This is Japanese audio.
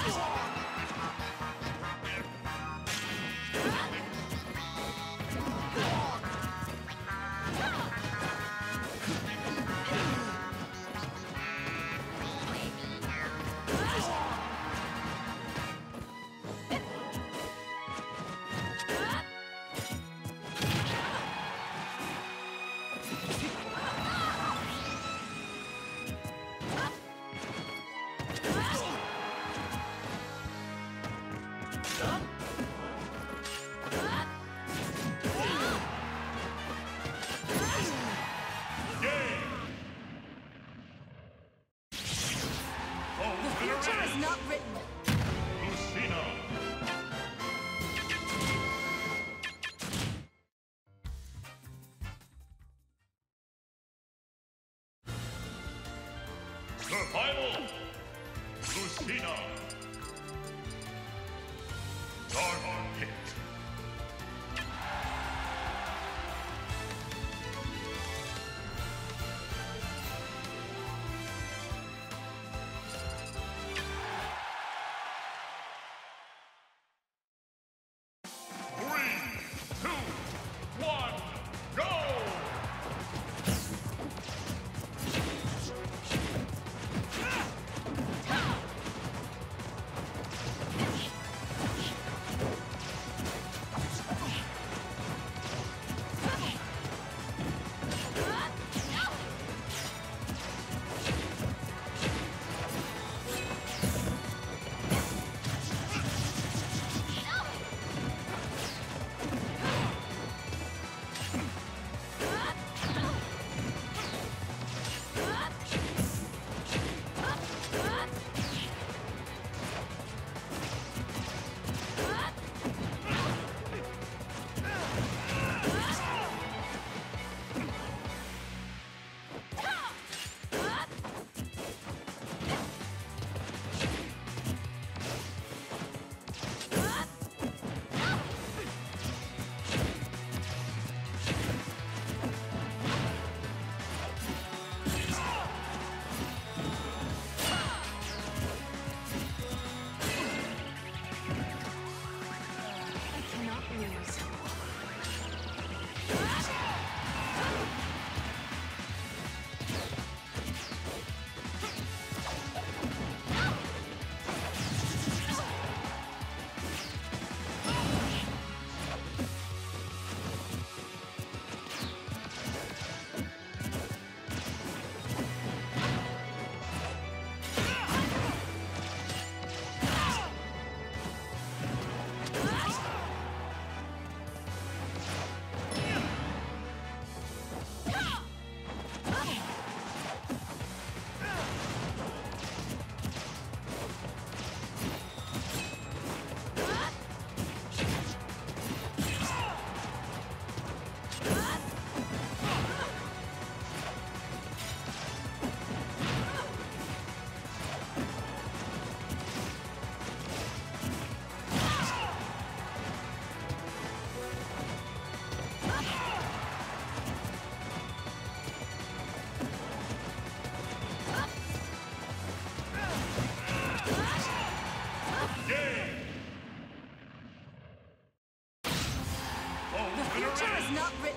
Thank you. ファイボーグシーナ not ready.